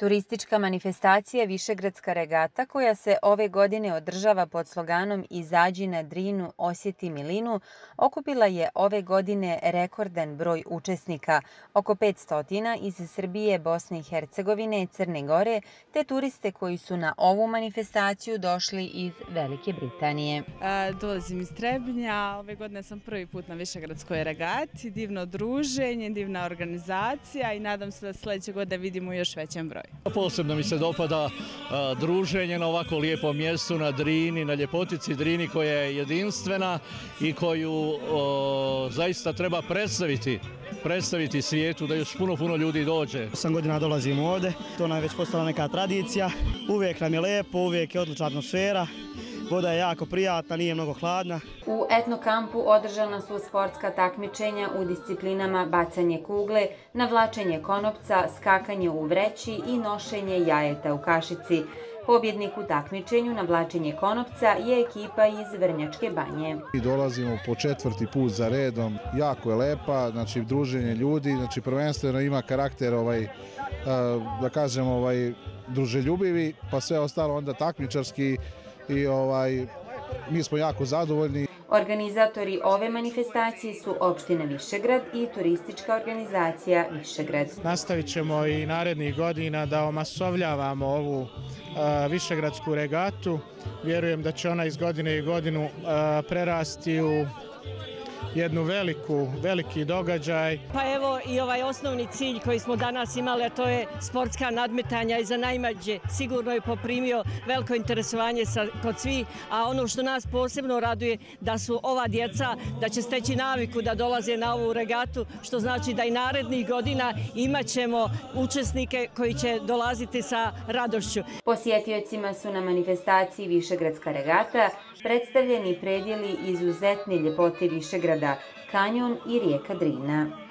Turistička manifestacija Višegradska regata koja se ove godine održava pod sloganom Izađi na Drinu, osjeti milinu, okupila je ove godine rekordan broj učesnika, oko 500 iz Srbije, Bosne i Hercegovine, Crne Gore, te turiste koji su na ovu manifestaciju došli iz Velike Britanije. Dolazim iz Trebinja, ove godine sam prvi put na Višegradskoj regati, divno druženje, divna organizacija i nadam se da sljedeće godine vidimo još većem broju. Posebno mi se dopada druženje na ovako lijepom mjestu, na Drini, na ljepotici Drini koja je jedinstvena i koju zaista treba predstaviti predstaviti svijetu da još puno, puno ljudi dođe. 8 godina dolazim ovde, to nam je već postala neka tradicija. Uvijek nam je lepo, uvijek je odlična atmosfera. Voda je jako prijatna, nije mnogo hladna. U etnokampu održana su sportska takmičenja u disciplinama bacanje kugle, navlačenje konopca, skakanje u vreći i nošenje jajeta u kašici. Pobjednik u takmičenju na vlačenje konopca je ekipa iz Vrnjačke banje. Mi dolazimo po četvrti put za redom. Jako je lepa, znači druženje ljudi, znači prvenstveno ima karakter ovaj, da kažem, ovaj, druželjubivi, pa sve ostalo onda takmičarski i ovaj, mi smo jako zadovoljni. Organizatori ove manifestacije su opština Višegrad i turistička organizacija Višegrad. Nastavit ćemo i narednih godina da omasovljavamo ovu Višegradsku regatu. Vjerujem da će ona iz godine i godinu prerasti u jednu veliku, veliki događaj. Pa evo i ovaj osnovni cilj koji smo danas imali, a to je sportska nadmetanja i za najmađe sigurno je poprimio veliko interesovanje sa, kod svi, a ono što nas posebno raduje da su ova djeca, da će steći naviku da dolaze na ovu regatu, što znači da i narednih godina imat ćemo učesnike koji će dolaziti sa radošću. Posjetiocima su na manifestaciji Višegradska regata predstavljeni predjeli izuzetne ljepote Višegrada, kanjon i rijeka Drina.